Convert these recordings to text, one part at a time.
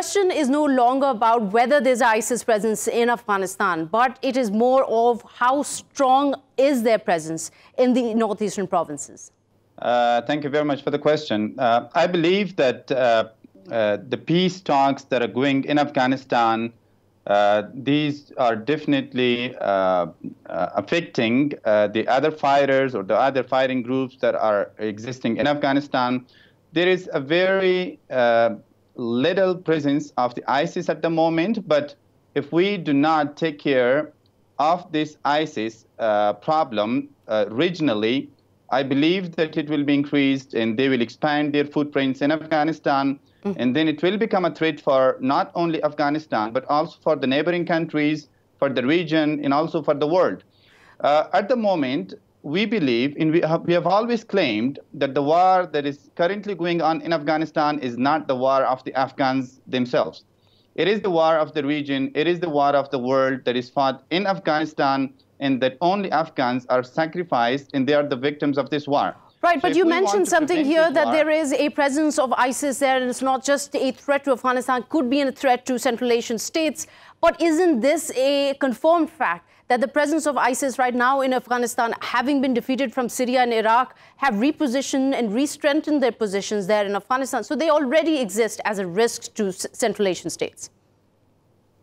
question is no longer about whether there's ISIS presence in Afghanistan, but it is more of how strong is their presence in the northeastern provinces. Uh, thank you very much for the question. Uh, I believe that uh, uh the peace talks that are going in Afghanistan, uh, these are definitely uh, affecting the other fighters or the other fighting groups that are existing in Afghanistan. There is a very little presence of the ISIS at the moment, but if we do not take care of this ISIS problem regionally, I believe that it will be increased and they will expand their footprints in Afghanistan. Mm-hmm. And then it will become a threat for not only Afghanistan, but also for the neighboring countries, for the region, and also for the world. Uh, at the moment, we believe, and we have, we have always claimed that the war that is currently going on in Afghanistan is not the war of the Afghans themselves. It is the war of the region, it is the war of the world that is fought in Afghanistan and that only Afghans are sacrificed and they are the victims of this war. Right, so but you mentioned something here that war, there is a presence of ISIS there, and it's not just a threat to Afghanistan, could be a threat to Central Asian states. But isn't this a confirmed fact that the presence of ISIS right now in Afghanistan, having been defeated from Syria and Iraq, have repositioned and re-strengthened their positions there in Afghanistan? So they already exist as a risk to Central Asian states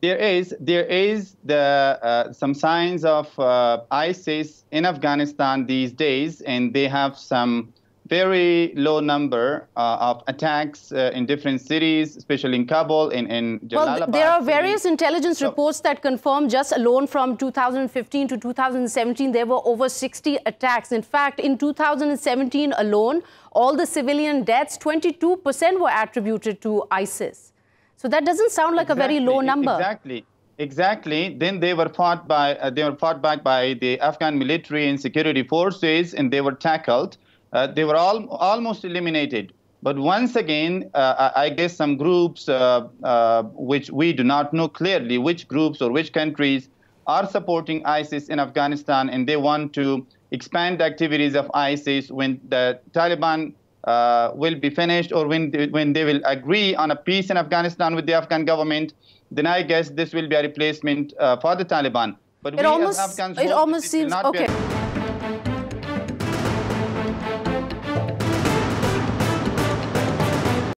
there is there is the uh, some signs of uh, ISIS in Afghanistan these days, and they have some very low number uh, of attacks uh, in different cities, especially in Kabul, in, in Jalalabad. Well, there are various city. intelligence so, reports that confirm just alone from 2015 to 2017, there were over 60 attacks. In fact, in 2017 alone, all the civilian deaths, 22% were attributed to ISIS. So that doesn't sound like exactly, a very low number. Exactly. Exactly. Then they were fought by uh, they were fought back by the Afghan military and security forces, and they were tackled. Uh, they were all almost eliminated. But once again, uh, I guess some groups, uh, uh, which we do not know clearly, which groups or which countries are supporting ISIS in Afghanistan, and they want to expand the activities of ISIS when the Taliban uh, will be finished or when they, when they will agree on a peace in Afghanistan with the Afghan government, then I guess this will be a replacement uh, for the Taliban. But it almost, Afghans it almost seems okay.